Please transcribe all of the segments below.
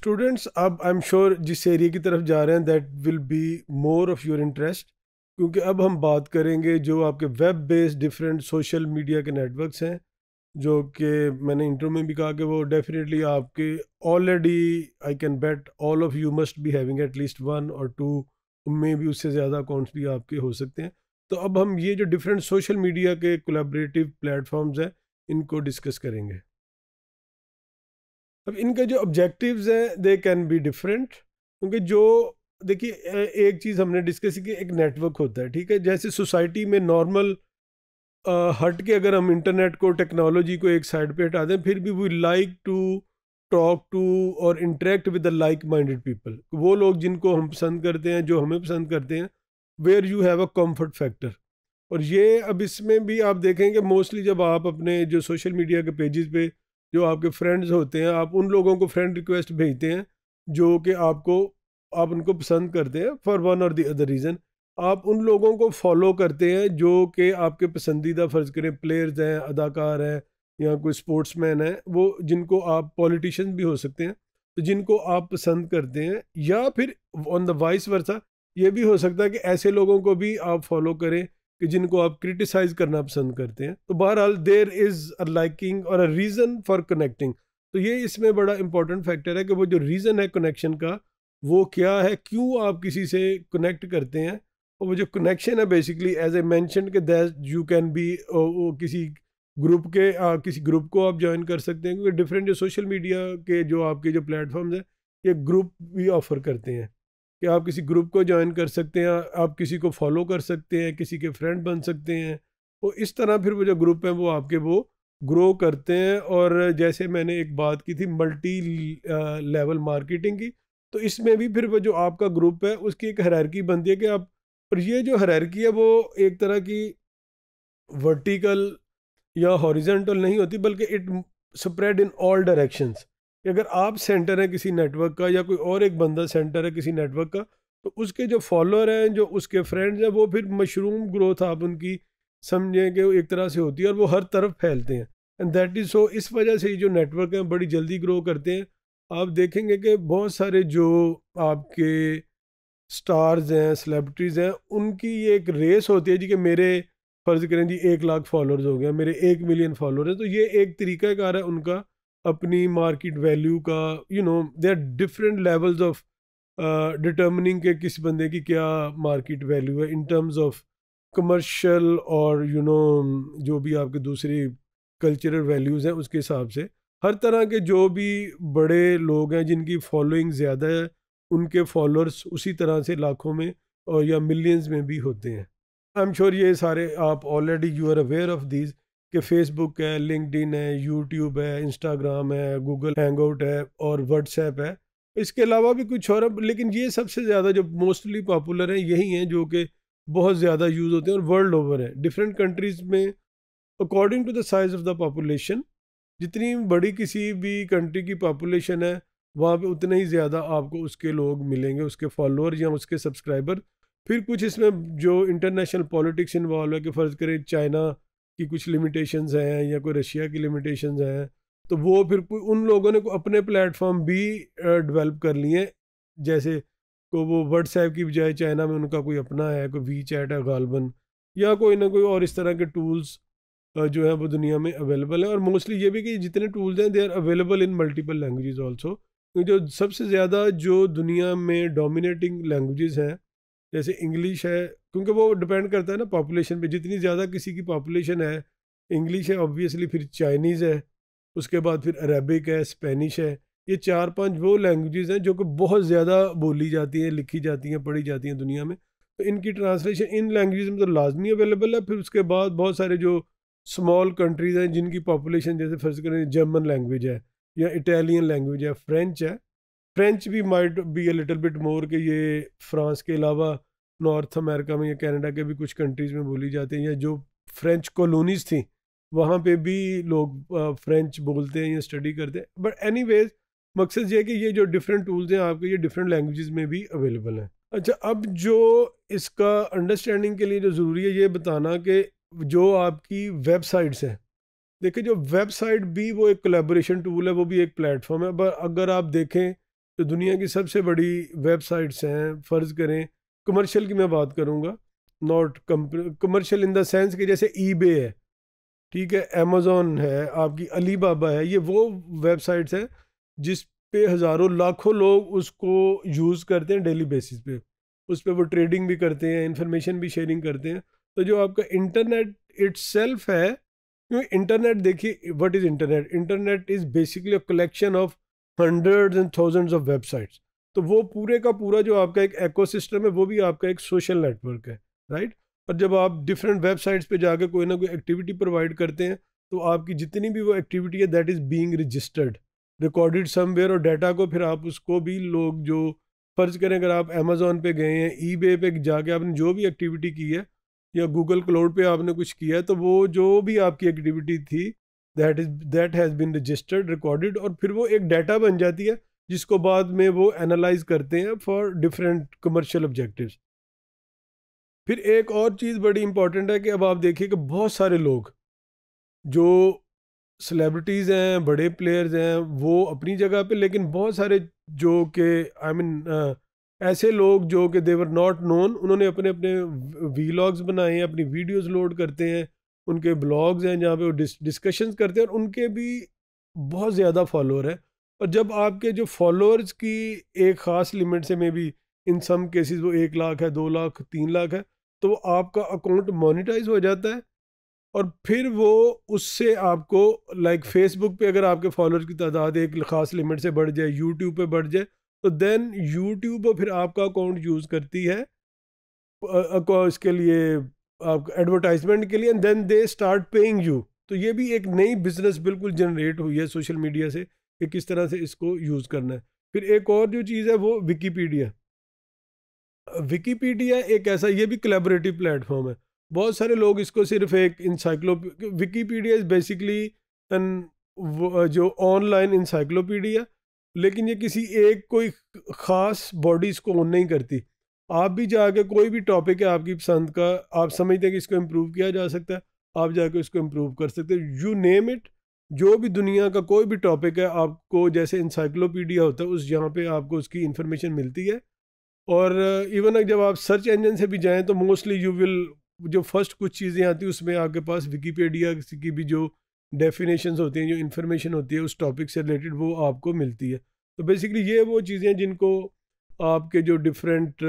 Students अब I am sure जिस area की तरफ़ जा रहे हैं that will be more of your interest क्योंकि अब हम बात करेंगे जो आपके web based different social media के नेटवर्क्स हैं, जो कि मैंने इंटरव्यू में भी कहा कि वो डेफिनेटली आपके already I can bet all of you must be having at least one or two में भी उससे ज़्यादा अकाउंट्स भी आपके हो सकते हैं। तो अब हम ये जो डिफरेंट सोशल मीडिया के कोलेबरेटिव प्लेटफॉर्म्स हैं, इनको डिस्कस करेंगे। अब इनका जो ऑब्जेक्टिव्स हैं दे कैन बी डिफरेंट क्योंकि जो, देखिए एक चीज़ हमने डिस्कस की एक नेटवर्क होता है, ठीक है? जैसे सोसाइटी में नॉर्मल हट के अगर हम इंटरनेट को टेक्नोलॉजी को एक साइड पे हटा दें, फिर भी we like to talk to और interact with the like minded people वो लोग जिनको हम पसंद करते हैं, जो हमें पसंद करते हैं where you have a comfort factor और ये अब इसमें भी आप देखेंगे मोस्टली जब आप अपने जो सोशल मीडिया के पेजेस पे जो आपके फ्रेंड्स होते हैं, आप उन लोगों को फ्रेंड रिक्वेस्ट भेजते हैं, जो कि आपको, आप उनको पसंद करते हैं फॉर वन और दी अदर रीज़न आप उन लोगों को फॉलो करते हैं, जो कि आपके पसंदीदा फ़र्ज़ करें प्लेयर्स हैं, अदाकार हैं, या कोई स्पोर्ट्समैन है, वो जिनको आप पॉलिटिशियन भी हो सकते हैं तो जिनको आप पसंद करते हैं, या फिर ऑन द वाइस वर्सा ये भी हो सकता है कि ऐसे लोगों को भी आप फॉलो करें कि जिनको आप क्रिटिसाइज करना पसंद करते हैं। तो बहरहाल देर इज़ अ लाइकिंग और अ रीज़न फॉर कनेक्टिंग तो ये इसमें बड़ा इंपॉर्टेंट फैक्टर है कि वो जो रीज़न है कनेक्शन का वो क्या है क्यों आप किसी से कनेक्ट करते हैं? और वो जो कनेक्शन है बेसिकली एज ए मैंशन के दैट यू कैन बी किसी ग्रुप के आ, किसी ग्रुप को आप ज्वाइन कर सकते हैं क्योंकि डिफरेंट जो सोशल मीडिया के जो आपके जो प्लेटफॉर्म्स हैं ये ग्रुप भी ऑफ़र करते हैं। कि आप किसी ग्रुप को ज्वाइन कर सकते हैं, आप किसी को फॉलो कर सकते हैं, किसी के फ्रेंड बन सकते हैं। तो इस तरह फिर वो जो ग्रुप हैं, वो आपके वो ग्रो करते हैं और जैसे मैंने एक बात की थी मल्टी लेवल मार्केटिंग की तो इसमें भी फिर वो जो आपका ग्रुप है, उसकी एक हरारकी बनती है कि आप, और ये जो हरारकी है, वो एक तरह की वर्टिकल या हॉरिजेंटल नहीं होती, बल्कि it spread in all directions कि अगर आप सेंटर हैं किसी नेटवर्क का या कोई और एक बंदा सेंटर है किसी नेटवर्क का तो उसके जो फॉलोअर हैं, जो उसके फ्रेंड्स हैं, वो फिर मशरूम ग्रोथ आप उनकी समझें कि एक तरह से होती है और वो हर तरफ़ फैलते हैं। एंड दैट इज़ सो इस वजह से जो नेटवर्क हैं, बड़ी जल्दी ग्रो करते हैं। आप देखेंगे कि बहुत सारे जो आपके स्टार्स हैं सेलेब्रिटीज़ हैं, उनकी ये एक रेस होती है जी कि मेरे, फ़र्ज़ करें जी, एक लाख फॉलोअर्स हो गए, मेरे एक मिलियन फॉलोअर हैं तो ये एक तरीक़ाकार है उनका अपनी मार्केट वैल्यू का you know they are different levels of determining के किस बंदे की क्या मार्केट वैल्यू है इन टर्म्स ऑफ़ कमर्शियल और यू you नो know, जो भी आपके दूसरी कल्चरल वैल्यूज़ हैं उसके हिसाब से। हर तरह के जो भी बड़े लोग हैं जिनकी फॉलोइंग ज़्यादा है उनके फॉलोअर्स उसी तरह से लाखों में और या मिलियंस में भी होते हैं। आई एम श्योर ये सारे आप already you are aware of these कि फेसबुक है लिंकड है यूट्यूब है इंस्टाग्राम है गूगल हैंगआउट है और व्हाट्सएप है। इसके अलावा भी कुछ और लेकिन ये सबसे ज़्यादा जो मोस्टली पॉपुलर हैं, यही हैं जो कि बहुत ज़्यादा यूज़ होते हैं और वर्ल्ड ओवर है। डिफरेंट कंट्रीज़ में according to the size of the population जितनी बड़ी किसी भी कंट्री की पॉपुलेशन है, वहाँ पे उतने ही ज़्यादा आपको उसके लोग मिलेंगे, उसके फॉलोअर या उसके सब्सक्राइबर फिर कुछ इसमें जो इंटरनेशनल पॉलिटिक्स इन्वॉल्व है, कि फ़र्ज़ करें चाइना की कुछ लिमिटेशंस हैं या कोई रशिया की लिमिटेशंस हैं तो वो फिर उन लोगों ने को अपने प्लेटफॉर्म भी डेवलप कर लिए जैसे को वो व्हाट्सएप की बजाय चाइना में उनका कोई अपना है, कोई वी चैट है गालबन या कोई ना कोई और इस तरह के टूल्स जो है वो दुनिया में अवेलेबल है। और मोस्टली ये भी कि जितने टूल्स हैं they are available in multiple languages also जो सबसे ज़्यादा जो दुनिया में डोमिनेटिंग लैंग्वेजेस हैं जैसे इंग्लिश है, क्योंकि वो डिपेंड करता है ना पॉपुलेशन पे। जितनी ज़्यादा किसी की पॉपुलेशन है इंग्लिश है ऑब्वियसली फिर चाइनीज़ है, उसके बाद फिर अरेबिक है स्पेनिश है। ये चार पाँच वो लैंग्वेजेस हैं जो कि बहुत ज़्यादा बोली जाती हैं, लिखी जाती हैं, पढ़ी जाती हैं दुनिया में। तो इनकी ट्रांसलेशन इन लैंग्वेज में तो लाजमी अवेलेबल है। फिर उसके बाद बहुत सारे जो स्मॉल कंट्रीज़ हैं, जिनकी पॉपुलेशन जैसे फ़र्ज़ करें जर्मन लैंग्वेज है या इटालियन लैंग्वेज है फ्रेंच है। फ्रेंच भी might be a little bit more के ये फ्रांस के अलावा नॉर्थ अमेरिका में या कनाडा के भी कुछ कंट्रीज़ में बोली जाती हैं या जो फ्रेंच कॉलोनीज़ थी, वहाँ पे भी लोग फ्रेंच बोलते हैं या स्टडी करते हैं। बट एनी मकसद ये है कि ये जो डिफरेंट टूल्स हैं आपके, ये डिफरेंट लैंग्वेजेस में भी अवेलेबल हैं। अच्छा अब जो इसका अंडरस्टैंडिंग के लिए जो ज़रूरी है ये बताना कि जो आपकी वेबसाइट्स हैं, देखिए जो वेबसाइट भी वो एक कोलेबोरेशन टूल है, वो भी एक प्लेटफॉर्म है। पर अगर आप देखें तो दुनिया की सबसे बड़ी वेबसाइट्स हैं, फ़र्ज़ करें कमर्शियल की मैं बात करूँगा not commercial in the sense कि जैसे ई है, ठीक है अमेज़ोन है, आपकी अली बाबा है, ये वो वेबसाइट्स हैं जिस पे हज़ारों, लाखों लोग उसको यूज़ करते हैं डेली बेसिस पे। उस पर वो ट्रेडिंग भी करते हैं इंफॉर्मेशन भी शेयरिंग करते हैं। तो जो आपका इंटरनेट इट्स है क्योंकि इंटरनेट देखिए what is internet internet is basically a collection of hundred and thousands of websites तो वो पूरे का पूरा जो आपका एक एकोसिस्टम है, वो भी आपका एक सोशल नेटवर्क है राइट और जब आप डिफरेंट वेबसाइट्स पे जाकर कोई ना कोई एक्टिविटी प्रोवाइड करते हैं तो आपकी जितनी भी वो एक्टिविटी है that is being registered recorded somewhere और डाटा को फिर आप उसको भी लोग जो फ़र्ज़ करें अगर आप अमेज़ोन पे गए हैं ई बे पे जाके आपने जो भी एक्टिविटी की है, या गूगल क्लाउड पे आपने कुछ किया है तो वो जो भी आपकी एक्टिविटी थी that is that has been registered recorded और फिर वो एक डाटा बन जाती है जिसको बाद में वो एनालाइज करते हैं फॉर डिफरेंट कमर्शियल ऑब्जेक्टिव्स फिर एक और चीज़ बड़ी इंपॉर्टेंट है कि अब आप देखिए कि बहुत सारे लोग जो सेलिब्रिटीज़ हैं बड़े प्लेयर्स हैं वो अपनी जगह पे लेकिन बहुत सारे जो कि आई मीन ऐसे लोग जो कि देवर नॉट नोन उन्होंने अपने अपने वीलॉग्स बनाए हैं अपनी वीडियोस लोड करते हैं उनके ब्लॉग्स हैं जहाँ पे वो डिस, डिस्कशंस करते हैं और उनके भी बहुत ज़्यादा फॉलोअर हैं। और जब आपके जो फॉलोअर्स की एक ख़ास लिमिट से मे भी इन सम केसेस वो एक लाख है, दो लाख, तीन लाख है तो वो आपका अकाउंट मोनिटाइज हो जाता है। और फिर वो उससे आपको लाइक फेसबुक पे अगर आपके फॉलोअर की तादाद एक ख़ास लिमिट से बढ़ जाए यूट्यूब पे बढ़ जाए तो देन यूट्यूब फिर आपका अकाउंट यूज़ करती है। इसके लिए, आप एडवर्टाइजमेंट के लिए and then they start paying you तो ये भी एक नई बिज़नेस बिल्कुल जनरेट हुई है सोशल मीडिया से। कि किस तरह से इसको यूज़ करना है। फिर एक और जो चीज़ है वो विकीपीडिया। विकीपीडिया एक ऐसा, ये भी कोलेबरेटिव प्लेटफॉर्म है। बहुत सारे लोग इसको सिर्फ़ एक इंसाइक्लो विकीपीडिया इज़ बेसिकली एन जो ऑनलाइन इंसाइक्लोपीडिया लेकिन ये किसी एक कोई ख़ास बॉडीज को ऑन नहीं करती। आप भी जाके कोई भी टॉपिक है आपकी पसंद का, आप समझते हैं कि इसको इम्प्रूव किया जा सकता है, आप जाके इसको इम्प्रूव कर सकते हैं। यू नेम इट जो भी दुनिया का कोई भी टॉपिक है, आपको जैसे इंसाइक्लोपीडिया होता है, उस यहाँ पे आपको उसकी इन्फॉर्मेशन मिलती है। और इवन जब आप सर्च इंजन से भी जाएँ तो मोस्टली यू विल जो फ़र्स्ट कुछ चीज़ें आती हैं, उसमें आपके पास विकीपीडिया की भी जो डेफिनेशन होती हैं, जो इन्फॉर्मेशन होती है, उस टॉपिक से रिलेटेड वो आपको मिलती है। तो बेसिकली ये वो चीज़ें जिनको आपके जो different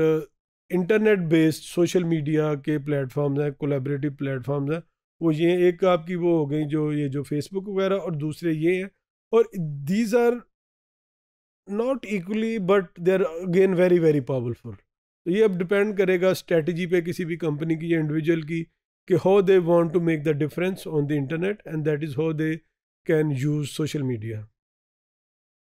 internet based social media के प्लेटफॉर्म्स हैं कोलेबरेटिव प्लेटफॉर्म्स हैं वो ये एक आपकी वो हो गई जो ये जो फेसबुक वगैरह और दूसरे ये हैं। और these are not equally but they are again very very powerful तो ये अब डिपेंड करेगा स्ट्रेटजी पे किसी भी कंपनी की या इंडिविजुअल की कि how they want to make the difference on the internet and that is how they can use social media